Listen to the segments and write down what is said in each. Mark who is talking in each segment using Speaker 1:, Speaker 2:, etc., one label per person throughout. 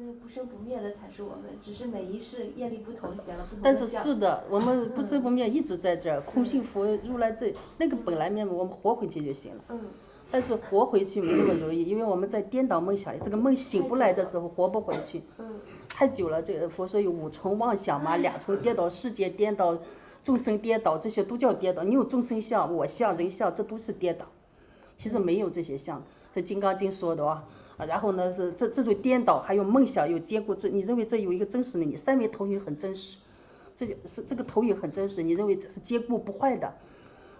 Speaker 1: 那个不生不灭的才是我们，只是每一世业力不同，显了不同
Speaker 2: 但是。是的，我们不生不灭一直在这儿，空性佛如来这那个本来面目，我们活回去就行了。
Speaker 1: 嗯，
Speaker 2: 但是活回去没那么容易，因为我们在颠倒梦想里，这个梦醒不来的时候活不回去。
Speaker 1: 嗯，
Speaker 2: 太久了，这个佛说有五重妄想嘛，两重颠倒，世界颠倒，众生颠倒，这些都叫颠倒。你有众生相、我相、人相，这都是颠倒。其实没有这些相，这《金刚经》说的啊。啊，然后呢是这这种颠倒，还有梦想有结果，这你认为这有一个真实的你，三维投影很真实，这就是这个投影很真实，你认为这是坚固不坏的，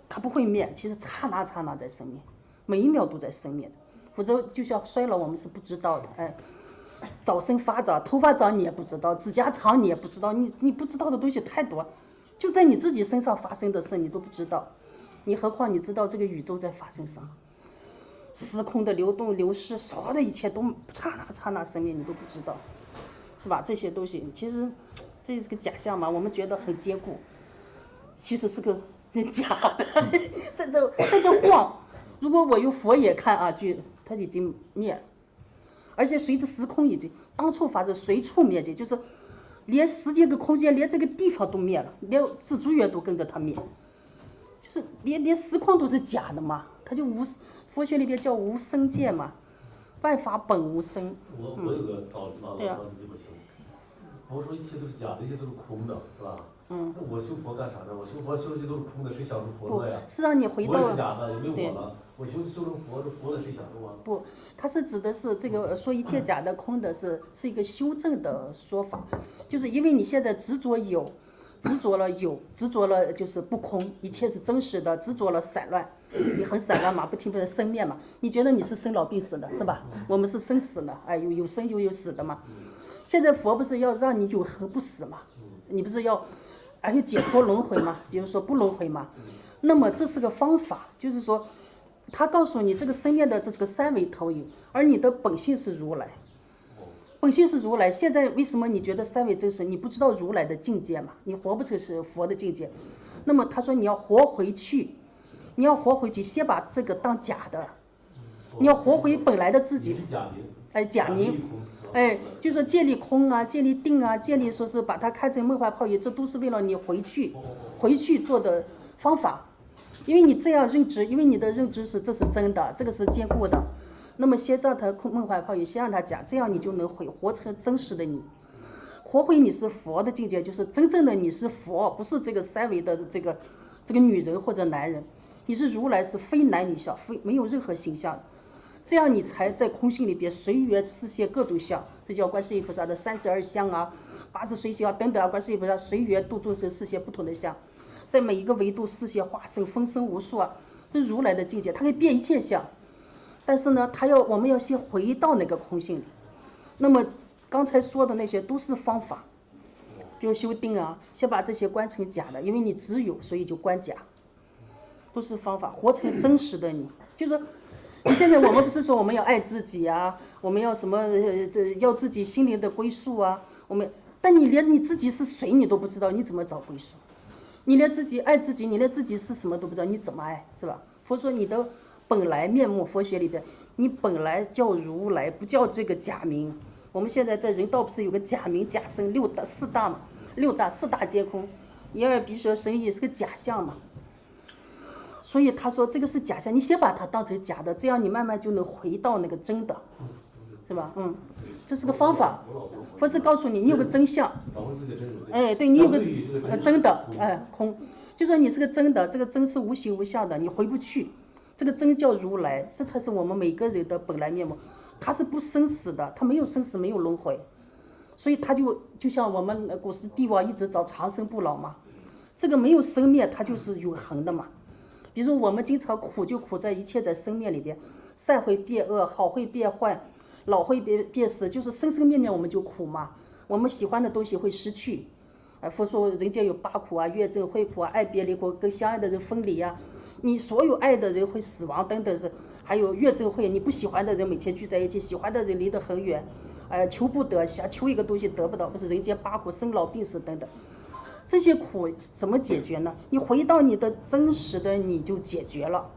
Speaker 2: 它不会灭，其实刹那刹那在生灭，每一秒都在生灭，否则就像衰老，我们是不知道的，哎。早生发长，头发长你也不知道，指甲长你也不知道，你你不知道的东西太多，就在你自己身上发生的事你都不知道，你何况你知道这个宇宙在发生什么？时空的流动、流逝，所有的一切都刹那刹那生灭，你都不知道，是吧？这些东西其实这是个假象嘛，我们觉得很坚固，其实是个这假的，这这这就晃。如果我用佛眼看啊，就它已经灭了。而且随着时空已经当初发生，随处灭尽，就是连时间跟空间，连这个地方都灭了，连蜘蛛缘都跟着它灭，就是连连时空都是假的嘛，它就无佛学里边叫无生界嘛，万法本无生。
Speaker 3: 我我有个道理，嘛，
Speaker 2: 对呀
Speaker 3: 我理解不清。佛说一切都是假的，一切都是空的，是吧？
Speaker 2: 嗯。
Speaker 3: 那我修佛干啥呢？我修佛修的这都是空的，谁享受佛
Speaker 2: 不
Speaker 3: 乐呀？，
Speaker 2: 是让你回
Speaker 3: 我也是
Speaker 2: 到
Speaker 3: 假的，也没有
Speaker 2: 对
Speaker 3: 我了。我修修成佛，这佛的谁享受啊？
Speaker 2: 不，它是指的是这个说一切假的空的是是一个修正的说法，就是因为你现在执着有，执着了有，执着了就是不空，一切是真实的，执着了散乱，你很散乱嘛，不停不的生灭嘛，你觉得你是生老病死的是吧？我们是生死的，哎，有有生就有死的嘛。现在佛不是要让你永恒不死嘛？你不是要，而且解脱轮回嘛？比如说不轮回嘛？那么这是个方法，就是说。他告诉你，这个生灭的这是个三维投影，而你的本性是如来，本性是如来。现在为什么你觉得三维真实？你不知道如来的境界嘛？你活不成是佛的境界。那么他说你要活回去，你要活回去，先把这个当假的，你要活回本来的自己。哎，假名。哎，就说建立空啊，建立定啊，建立说是把它看成梦幻泡影，这都是为了你回去，回去做的方法。因为你这样认知，因为你的认知是这是真的，这个是坚固的，那么先让它空梦幻泡影，先让它假，这样你就能回活成真实的你，活回你是佛的境界，就是真正的你是佛，不是这个三维的这个这个女人或者男人，你是如来，是非男女相，非没有任何形象的。这样你才在空性里边随缘示现各种相，这叫观世音菩萨的三十二相啊，八十随行啊等等啊，观世音菩萨随缘度众生示现不同的相，在每一个维度示现化身分身无数啊，这如来的境界，它可以变一切相，但是呢，他要我们要先回到那个空性里，那么刚才说的那些都是方法，比如修定啊，先把这些观成假的，因为你只有，所以就观假，都是方法，活成真实的你，就是。你现在我们不是说我们要爱自己啊，我们要什么这要自己心灵的归宿啊，我们，但你连你自己是谁你都不知道，你怎么找归宿？你连自己爱自己，你连自己是什么都不知道，你怎么爱是吧？佛说你的本来面目，佛学里边你本来叫如来，不叫这个假名。我们现在在人道不是有个假名假身六大四大嘛，六大四大皆空，眼耳鼻舌身意是个假象嘛。所以他说这个是假象，你先把它当成假的，这样你慢慢就能回到那个真的，是吧？嗯，这是个方法。佛是告诉你，你有个真相。哎，对你有个呃真的，
Speaker 3: 空
Speaker 2: 哎空，就说你是个真的，这个真是无形无相的，你回不去，这个真叫如来，这才是我们每个人的本来面目，它是不生死的，它没有生死，没有轮回，所以它就就像我们呃古时帝王一直找长生不老嘛，这个没有生灭，它就是永恒的嘛。比如我们经常苦就苦在一切在生灭里边，善会变恶，好会变坏，老会变变死，就是生生灭灭我们就苦嘛。我们喜欢的东西会失去，啊，佛说人间有八苦啊，怨憎会苦啊，爱别离苦，跟相爱的人分离啊，你所有爱的人会死亡等等是，还有怨憎会，你不喜欢的人每天聚在一起，喜欢的人离得很远，呃，求不得，想求一个东西得不到，不是人间八苦，生老病死等等。这些苦怎么解决呢？你回到你的真实的你就解决了，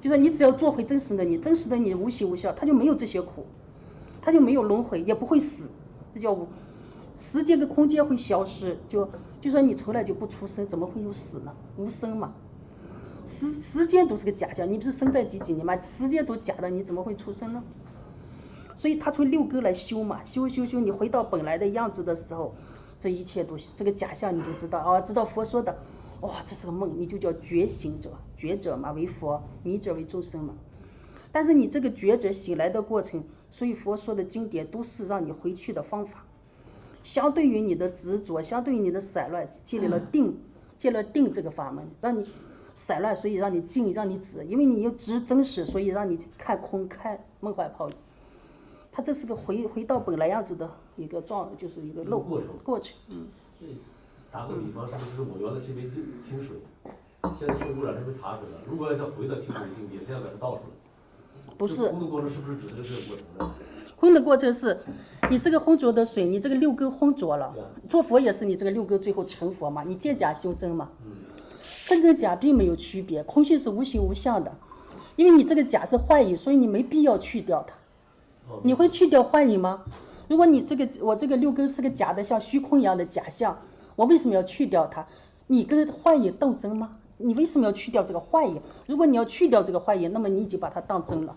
Speaker 2: 就说你只要做回真实的你，真实的你无形无相，它就没有这些苦，它就没有轮回，也不会死，这叫无。时间跟空间会消失，就就说你从来就不出生，怎么会有死呢？无生嘛。时时间都是个假象，你不是生在几几年吗？时间都假的，你怎么会出生呢？所以他从六根来修嘛，修修修，你回到本来的样子的时候，这一切都这个假象你就知道啊，知道佛说的，哇，这是个梦，你就叫觉醒者，觉者嘛为佛，迷者为众生嘛。但是你这个觉者醒来的过程，所以佛说的经典都是让你回去的方法。相对于你的执着，相对于你的散乱，建立了定，建立了定这个法门，让你散乱，所以让你静，让你止，因为你又执真实，所以让你看空，看梦幻泡影。它这是个回回到本来样子的一个状，就是一个漏
Speaker 3: 过程。
Speaker 2: 过程，嗯。
Speaker 3: 打个比方，是不是我原来是杯清清水，现在受污染成为茶水了？如果要想回到清水的境界，现在把它倒出来。
Speaker 2: 不是。
Speaker 3: 空的过程是不是指的是这个过程呢？
Speaker 2: 空的过程是，你是个浑浊的水，你这个六根浑浊了。做佛也是你这个六根最后成佛嘛，你见假修真嘛。真跟假并没有区别，空性是无形无相的，因为你这个假是幻影，所以你没必要去掉它。你会去掉幻影吗？如果你这个我这个六根是个假的，像虚空一样的假象，我为什么要去掉它？你跟幻影斗争吗？你为什么要去掉这个幻影？如果你要去掉这个幻影，那么你已经把它当真了。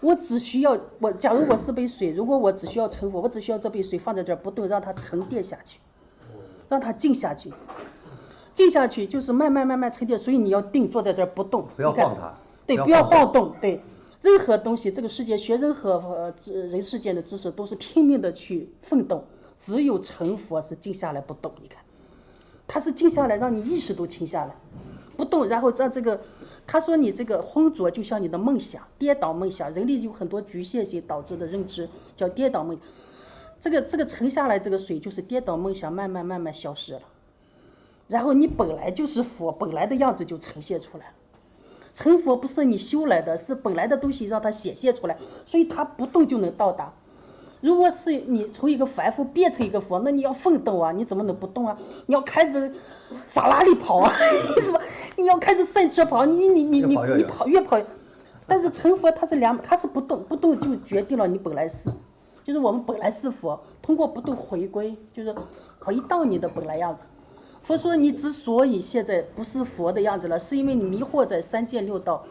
Speaker 2: 我只需要我，假如我是杯水，如果我只需要成佛，我只需要这杯水放在这儿不动，让它沉淀下去，让它静下去，静下去就是慢慢慢慢沉淀。所以你要定，坐在这儿不动，
Speaker 4: 不要晃它，
Speaker 2: 对，不要晃动，对。任何东西，这个世界学任何呃知人世间的知识，都是拼命的去奋斗。只有成佛是静下来不动。你看，他是静下来，让你意识都停下来，不动，然后让这个，他说你这个浑浊就像你的梦想，颠倒梦想。人力有很多局限性导致的认知叫颠倒梦。这个这个沉下来，这个水就是颠倒梦想，慢慢慢慢消失了。然后你本来就是佛，本来的样子就呈现出来了。成佛不是你修来的，是本来的东西让它显现出来，所以它不动就能到达。如果是你从一个凡夫变成一个佛，那你要奋斗啊，你怎么能不动啊？你要开着法拉利跑啊，是吧？你要开着赛车跑，你你你你你跑越跑，但是成佛它是两，它是不动，不动就决定了你本来是，就是我们本来是佛，通过不动回归，就是回到你的本来样子。佛说：“你之所以现在不是佛的样子了，是因为你迷惑在三界六道，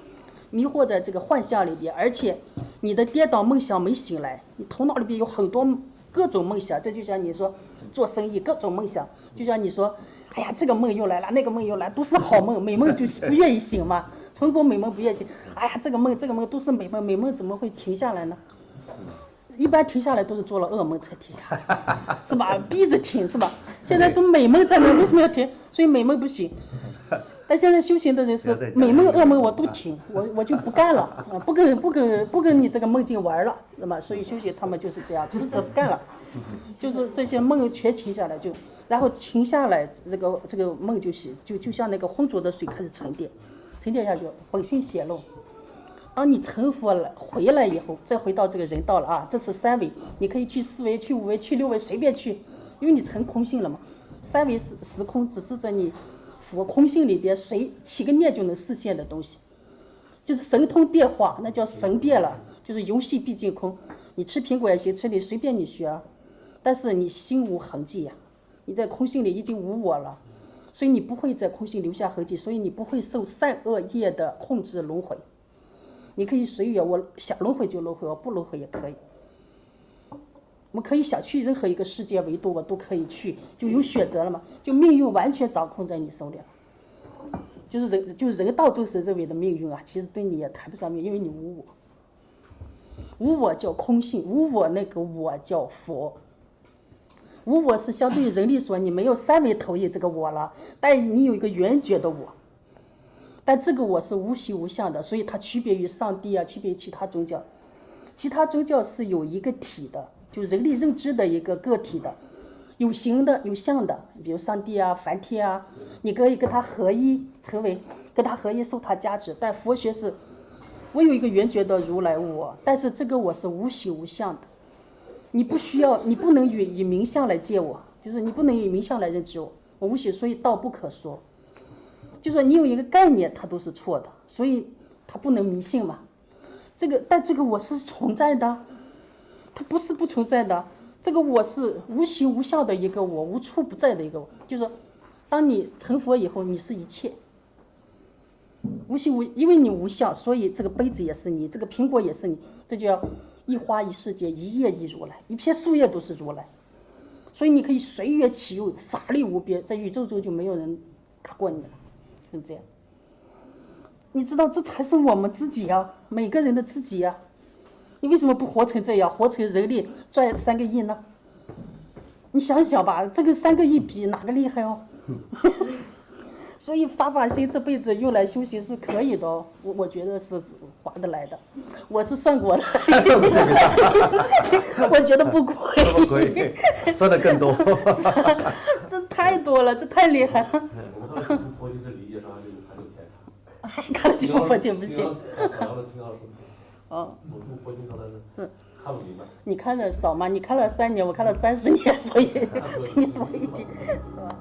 Speaker 2: 迷惑在这个幻象里边，而且你的颠倒梦想没醒来。你头脑里边有很多各种梦想，这就像你说做生意各种梦想，就像你说，哎呀，这个梦又来了，那个梦又来，都是好梦，美梦就是不愿意醒嘛。从不美梦不愿意醒，哎呀，这个梦这个梦都是美梦，美梦怎么会停下来呢？”一般停下来都是做了噩梦才停下来，是吧？逼着停是吧？现在都美梦在那，为什么要停？所以美梦不行。但现在修行的人是美梦噩梦我都停，我我就不干了，啊，不跟不跟不跟你这个梦境玩了，那么所以修行他们就是这样，辞职不干了，就是这些梦全停下来就，然后停下来这个这个梦就醒，就就像那个浑浊的水开始沉淀，沉淀下去本性显露。当你成佛了回来以后，再回到这个人道了啊，这是三维，你可以去四维、去五维、去六维，随便去，因为你成空性了嘛。三维是时空，只是在你佛空性里边，随起个念就能实现的东西，就是神通变化，那叫神变了，就是游戏毕竟空。你吃苹果也行，吃你随便你学，但是你心无痕迹呀，你在空性里已经无我了，所以你不会在空性留下痕迹，所以你不会受善恶业的控制轮回。你可以随缘，我想轮回就轮回，我不轮回也可以。我们可以想去任何一个世界维度，我都可以去，就有选择了嘛？就命运完全掌控在你手里了。就是人，就人道众生认为的命运啊，其实对你也谈不上命，因为你无我。无我叫空性，无我那个我叫佛。无我是相对于人力说，你没有三维投影这个我了，但你有一个圆觉的我。但这个我是无形无相的，所以它区别于上帝啊，区别于其他宗教。其他宗教是有一个体的，就人类认知的一个个体的，有形的，有相的，比如上帝啊、梵天啊，你可以跟他合一，成为跟他合一，受他加持。但佛学是，我有一个圆觉的如来我，但是这个我是无形无相的，你不需要，你不能以以名相来见我，就是你不能以名相来认知我，我无形，所以道不可说。就说你有一个概念，它都是错的，所以它不能迷信嘛。这个，但这个我是存在的，它不是不存在的。这个我是无形无相的一个我，无处不在的一个我，就是当你成佛以后，你是一切。无形无，因为你无相，所以这个杯子也是你，这个苹果也是你，这叫一花一世界，一叶一如来，一片树叶都是如来。所以你可以随缘起用，法力无边，在宇宙中就没有人打过你了，就这样。你知道这才是我们自己啊，每个人的自己呀、你为什么不活成这样，活成人力赚三个亿呢？你想想吧，这个三个亿比哪个厉害哦？所以发发心这辈子用来修行是可以的哦，我我觉得是划得来的，我是算过的，我觉得不亏，
Speaker 4: 不亏，说的更多。
Speaker 2: 这太多了，这太厉害了，
Speaker 3: 当时读佛经的理解上还是有还是有偏差。
Speaker 2: 佛经不行。
Speaker 3: 看了听到说，
Speaker 2: 哦，
Speaker 3: 我读佛经上的是
Speaker 2: 是
Speaker 3: 看不明白。
Speaker 2: 你看的少吗？你看了三年，我看了三十年，所以 比你多一点，是吧？